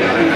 Gracias.